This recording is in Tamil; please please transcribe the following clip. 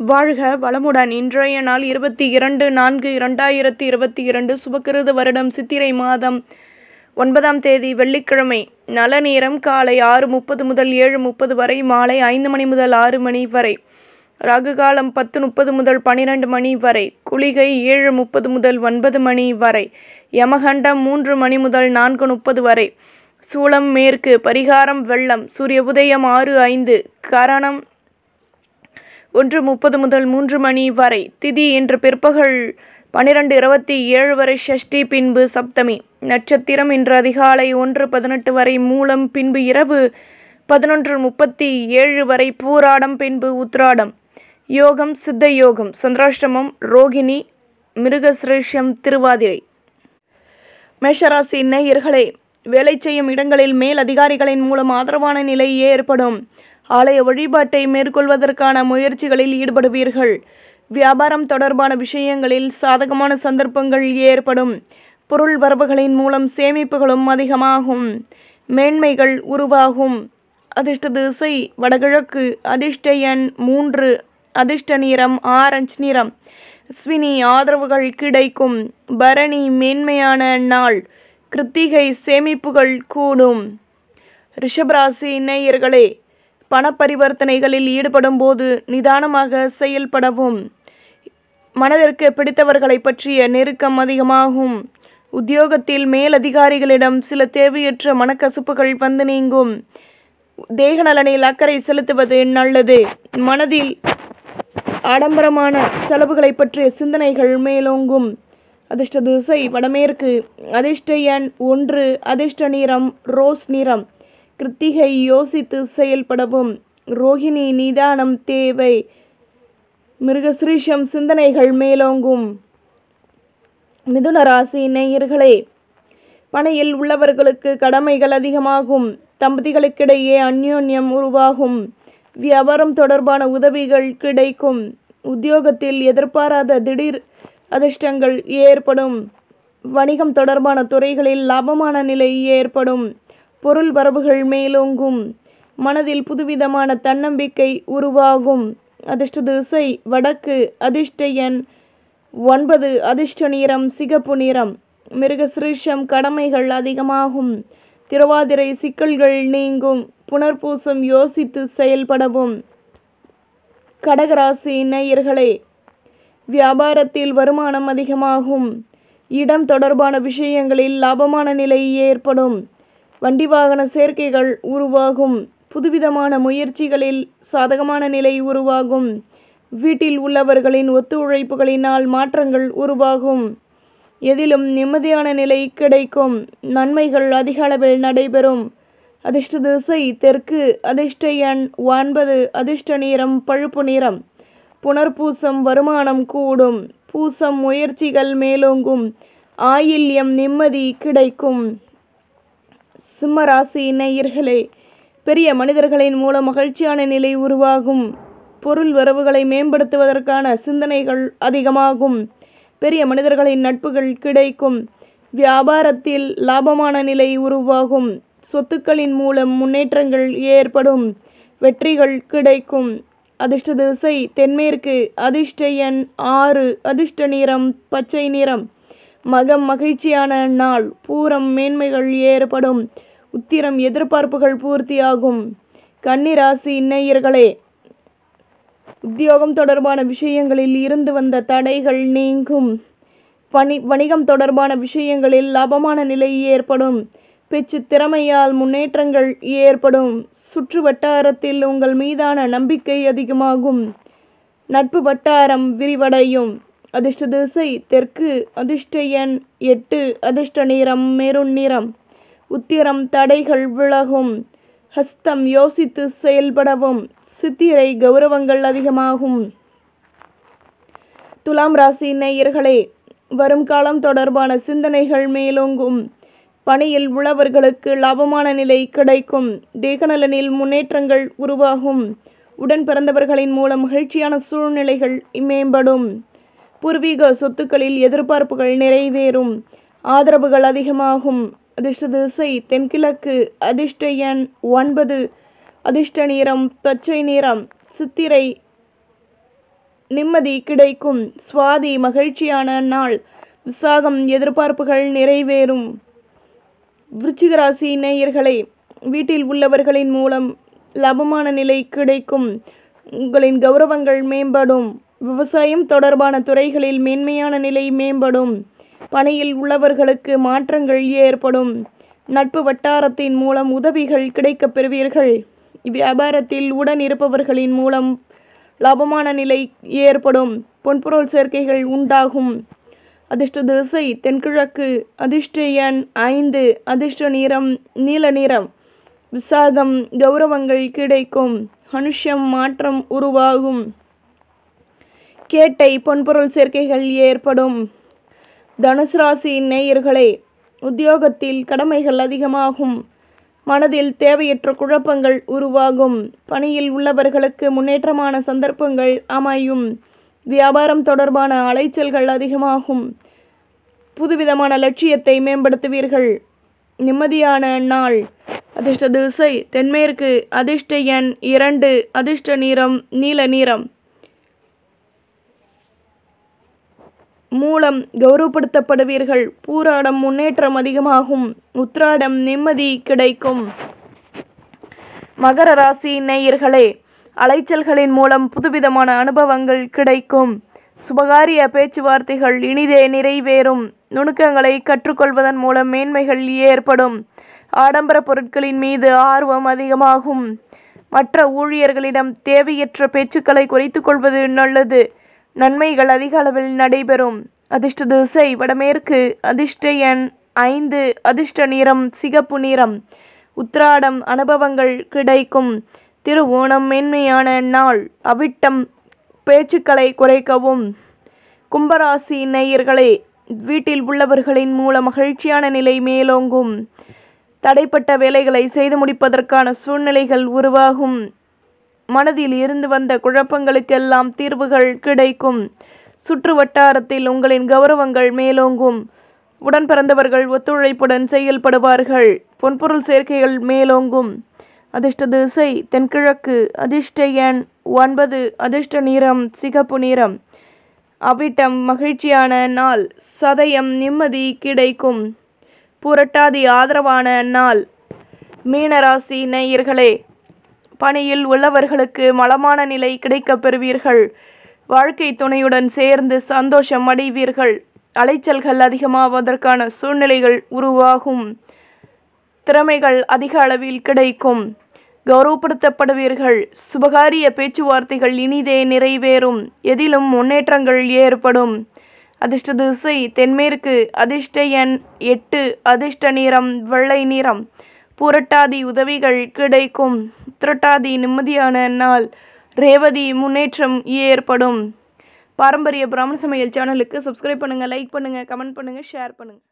வாழ்க வளமுடன். இன்றைய நாள் இருபத்தி இரண்டு நான்கு இரண்டாயிரத்தி இருபத்தி இரண்டு சுபக்கிருது வருடம் சித்திரை மாதம் ஒன்பதாம் தேதி வெள்ளிக்கிழமை. நல நேரம் காலை ஆறு முப்பது முதல் ஏழு முப்பது வரை மாலை ஐந்து மணி முதல் ஆறு மணி வரை ராகு காலம் பத்து முப்பது முதல் பனிரெண்டு மணி வரை குளிகை ஏழு முப்பது முதல் ஒன்பது மணி வரை யமகண்டம் மூன்று மணி முதல் நான்கு முப்பது வரை சூளம் மேற்கு பரிகாரம் வெள்ளம் சூரிய உதயம் ஆறு ஐந்து கரணம் ஒன்று முப்பது முதல் மூன்று மணி வரை திதி இன்று பிற்பகல் பனிரெண்டு இருபத்தி ஏழு வரை ஷஷ்டி பின்பு சப்தமி. நட்சத்திரம் இன்று அதிகாலை ஒன்று பதினெட்டு வரை மூலம் பின்பு இரவு பதினொன்று முப்பத்தி ஏழு வரை பூராடம் பின்பு உத்ராடம். யோகம் சித்த யோகம் சந்திராஷ்டமம் ரோகிணி மிருகசிரேஷம் திருவாதிரை. மேஷராசி நேயர்களே வேலை செய்யும் இடங்களில் மேல் அதிகாரிகளின் மூலம் ஆதரவான நிலையே ஏற்படும். ஆலய வழிபாட்டை மேற்கொள்வதற்கான முயற்சிகளில் ஈடுபடுவீர்கள். வியாபாரம் தொடர்பான விஷயங்களில் சாதகமான சந்தர்ப்பங்கள் ஏற்படும். பொருள் வரவுகளின் மூலம் சேமிப்புகளும் அதிகமாகும். மேன்மைகள் உருவாகும். அதிர்ஷ்ட திசை வடகிழக்கு அதிர்ஷ்ட எண் மூன்று அதிர்ஷ்ட நிறம் ஆரஞ்சு நிறம். ஸ்வினி ஆதரவுகள் கிடைக்கும். பரணி மேன்மையான நாள். கிருத்திகை சேமிப்புகள் கூடும். ரிஷபராசி நேயர்களே பணப்பரிவர்த்தனைகளில் ஈடுபடும் போது நிதானமாக செயல்படவும். மனதிற்கு பிடித்தவர்களை பற்றிய நெருக்கம் அதிகமாகும். உத்தியோகத்தில் மேலதிகாரிகளிடம் சில தேவையற்ற மனக்கசுப்புகள் வந்து நீங்கும். தேக நலனில் அக்கறை செலுத்துவது நல்லது. மனதில் ஆடம்பரமான செலவுகளை பற்றிய சிந்தனைகள் மேலோங்கும். அதிர்ஷ்ட திசை வடமேற்கு. அதிர்ஷ்ட எண் ஒன்று. அதிர்ஷ்ட நிறம் ரோஸ் நிறம். கிருத்திகை யோசித்து செயல்படவும். ரோஹிணி நிதானம் தேவை. மிருகசிரீஷம் சிந்தனைகள் மேலோங்கும். மிதுன ராசி நேயர்களே பணியில் உள்ளவர்களுக்கு கடமைகள் அதிகமாகும். தம்பதிகளுக்கிடையே அந்யோன்யம் உருவாகும். வியாபாரம் தொடர்பான உதவிகள் கிடைக்கும். உத்தியோகத்தில் எதிர்பாராத திடீர் அதிர்ஷ்டங்கள் ஏற்படும். வணிகம் தொடர்பான துறைகளில் லாபமான நிலை ஏற்படும். பொருள் வரவுகள் மேலோங்கும். மனதில் புதுவிதமான தன்னம்பிக்கை உருவாகும். அதிர்ஷ்ட திசை வடக்கு அதிர்ஷ்ட எண் ஒன்பது அதிர்ஷ்ட நிறம் சிகப்பு நிறம். மிருகசிரீஷம் கடமைகள் அதிகமாகும். திருவாதிரை சிக்கல்கள் நீங்கும். புனர்பூசம் யோசித்து செயல்படவும். கடகராசி நேயர்களே வியாபாரத்தில் வருமானம் அதிகமாகும். இடம் தொடர்பான விஷயங்களில் லாபமான நிலை ஏற்படும். வண்டி வாகன சேர்க்கைகள் உருவாகும். புதுவிதமான முயற்சிகளில் சாதகமான நிலை உருவாகும். வீட்டில் உள்ளவர்களின் ஒத்துழைப்புகளினால் மாற்றங்கள் உருவாகும். எதிலும் நிம்மதியான நிலை கிடைக்கும். நன்மைகள் அதிக அளவில் நடைபெறும். அதிர்ஷ்ட திசை தெற்கு அதிர்ஷ்ட எண் ஒன்பது அதிர்ஷ்ட நிறம் பழுப்பு நிறம். புனர்பூசம் வருமானம் கூடும். பூசம் முயற்சிகள் மேலோங்கும். ஆயில்யம் நிம்மதி கிடைக்கும். சிம்மராசி நேயர்களே பெரிய மனிதர்களின் மூலம் மகிழ்ச்சியான நிலை உருவாகும். பொருள் வரவுகளை மேம்படுத்துவதற்கான சிந்தனைகள் அதிகமாகும். பெரிய மனிதர்களின் நட்புகள் கிடைக்கும். வியாபாரத்தில் லாபமான நிலை உருவாகும். சொத்துக்களின் மூலம் முன்னேற்றங்கள் ஏற்படும். வெற்றிகள் கிடைக்கும். அதிர்ஷ்ட திசை தென்மேற்கு அதிர்ஷ்ட எண் ஆறு அதிர்ஷ்ட நிறம் பச்சை நிறம். மகம் மகிழ்ச்சியான நாள் பூரம் மேன்மைகள் ஏற்படும். உத்திரம் எதிர்பார்ப்புகள் பூர்த்தியாகும். கன்னிராசி இன்னையர்களே உத்தியோகம் தொடர்பான விஷயங்களில் இருந்து வந்த தடைகள் நீங்கும். பணி வணிகம் தொடர்பான விஷயங்களில் லாபமான நிலை ஏற்படும். பேச்சு திறமையால் முன்னேற்றங்கள் ஏற்படும். சுற்று வட்டாரத்தில் உங்கள் மீதான நம்பிக்கை அதிகமாகும். நட்பு வட்டாரம் விரிவடையும். அதிர்ஷ்ட திசை தெற்கு அதிர்ஷ்ட எண் எட்டு அதிர்ஷ்ட நிறம் மெருண் நிறம். உத்திரம் தடைகள் விலகும். ஹஸ்தம் யோசித்து செயல்படவும் சித்திரை கௌரவங்கள் அதிகமாகும். துலாம் ராசி நேயர்களே வரும் காலம் தொடர்பான சிந்தனைகள் மேலோங்கும். பணியில் உழவர்களுக்கு லாபமான நிலை கிடைக்கும். தேகநலனில் முன்னேற்றங்கள் உருவாகும். உடன் பிறந்தவர்களின் மூலம் மகிழ்ச்சியான சூழ்நிலைகள் மேம்படும். பூர்வீக சொத்துக்களில் எதிர்பார்ப்புகள் நிறைவேறும். ஆதரவுகள் அதிகமாகும். அதிர்ஷ்ட திசை தென்கிழக்கு அதிர்ஷ்ட எண் ஒன்பது அதிர்ஷ்ட நிறம் பச்சை நிறம் சித்திரை நிம்மதி கிடைக்கும். சுவாதி மகிழ்ச்சியான நாள். விசாகம் எதிர்பார்ப்புகள் நிறைவேறும். விருச்சிக ராசி வீட்டில் உள்ளவர்களின் மூலம் லாபமான நிலை கிடைக்கும். உங்களின் கௌரவங்கள் மேம்படும். விவசாயம் தொடர்பான துறைகளில் மேன்மையான நிலை மேம்படும். பணியில் உள்ளவர்களுக்கு மாற்றங்கள் ஏற்படும். நட்பு வட்டாரத்தின் மூலம் உதவிகள் கிடைக்கப் பெறுவீர்கள். வியாபாரத்தில் உடன் இருப்பவர்களின் மூலம் லாபமான நிலை ஏற்படும். பொன்பொருள் சேர்க்கைகள் உண்டாகும். அதிர்ஷ்ட திசை தென்கிழக்கு. அதிர்ஷ்ட எண் ஐந்து. அதிர்ஷ்ட நிறம் நீல நிறம். விசாகம் கௌரவங்கள் கிடைக்கும். அனுஷம் மாற்றம் உருவாகும். கேட்டை பொன்பொருள் சேர்க்கைகள் ஏற்படும். தனுசு ராசியின் நேயர்களே உத்தியோகத்தில் கடமைகள் அதிகமாகும். மனதில் தேவையற்ற குழப்பங்கள் உருவாகும். பணியில் உள்ளவர்களுக்கு முன்னேற்றமான சந்தர்ப்பங்கள் அமையும். வியாபாரம் தொடர்பான அலைச்சல்கள் அதிகமாகும். புதுவிதமான லட்சியத்தை மேம்படுத்துவீர்கள். நிம்மதியான நாள். அதிர்ஷ்ட திசை தென்மேற்கு அதிர்ஷ்ட எண் இரண்டு அதிர்ஷ்ட நிறம் நீல நிறம். மூலம் கௌரவப்படுத்தப்படுவீர்கள். பூராடம் முன்னேற்றம் அதிகமாகும். உத்ராடம் நிம்மதி கிடைக்கும். மகர ராசி நேயர்களே அலைச்சல்களின் மூலம் புதுவிதமான அனுபவங்கள் கிடைக்கும். சுபகாரிய பேச்சுவார்த்தைகள் இனிதே நிறைவேறும். நுணுக்கங்களை கற்றுக்கொள்வதன் மூலம் மேன்மைகள் ஏற்படும். ஆடம்பர பொருட்களின் மீது ஆர்வம் அதிகமாகும். மற்ற ஊழியர்களிடம் தேவையற்ற பேச்சுக்களை குறைத்துக் கொள்வது நல்லது. நன்மைகள் அதிக அளவில் நடைபெறும். அதிர்ஷ்ட திசை வடமேற்கு அதிர்ஷ்ட எண் ஐந்து அதிர்ஷ்ட நிறம் சிகப்பு நிறம். உத்ராடம் அனுபவங்கள் கிடைக்கும். திருவோணம் மேன்மையான நாள் அவிட்டம் பேச்சுக்களை குறைக்கவும். கும்பராசி நேயர்களே வீட்டில் உள்ளவர்களின் மூலம் மகிழ்ச்சியான நிலை மேலோங்கும். தடைப்பட்ட வேலைகளை செய்து முடிப்பதற்கான சூழ்நிலைகள் உருவாகும். மனதில் இருந்து வந்த குழப்பங்களுக்கெல்லாம் தீர்வுகள் கிடைக்கும். சுற்று வட்டாரத்தில் உங்களின் கௌரவங்கள் மேலோங்கும். உடன் பிறந்தவர்கள் ஒத்துழைப்புடன் செயல்படுவார்கள். பொன்பொருள் சேர்க்கைகள் மேலோங்கும். அதிர்ஷ்ட திசை தென்கிழக்கு. அதிர்ஷ்ட எண் ஒன்பது. அதிர்ஷ்ட நிறம் சிகப்பு நிறம். அவிட்டம் மகிழ்ச்சியான நாள். சதயம் நிம்மதி கிடைக்கும். புரட்டாதி ஆதரவான நாள். மீனராசி நேயர்களே பணியில் உள்ளவர்களுக்கு மலமான நிலை கிடைக்கப் பெறுவீர்கள். வாழ்க்கை துணையுடன் சேர்ந்து சந்தோஷம் அடைவீர்கள். அலைச்சல்கள் அதிகமாவதற்கான சூழ்நிலைகள் உருவாகும். திறமைகள் அதிக அளவில் கிடைக்கும். கௌரவப்படுத்தப்படுவீர்கள். சுபகாரிய பேச்சுவார்த்தைகள் இனிதே நிறைவேறும். எதிலும் முன்னேற்றங்கள் ஏற்படும். அதிர்ஷ்ட திசை தென்மேற்கு அதிர்ஷ்ட எண் எட்டு அதிர்ஷ்ட நிறம் வெள்ளை நிறம். புரட்டாதி உதவிகள் கிடைக்கும். திரட்டாதி நிம்மதியான நாள். ரேவதி முன்னேற்றம் ஏற்படும். பாரம்பரிய பிராமண சமையல் சேனலுக்கு சப்ஸ்கிரைப் பண்ணுங்கள் லைக் பண்ணுங்கள் கமெண்ட் பண்ணுங்கள் ஷேர் பண்ணுங்கள்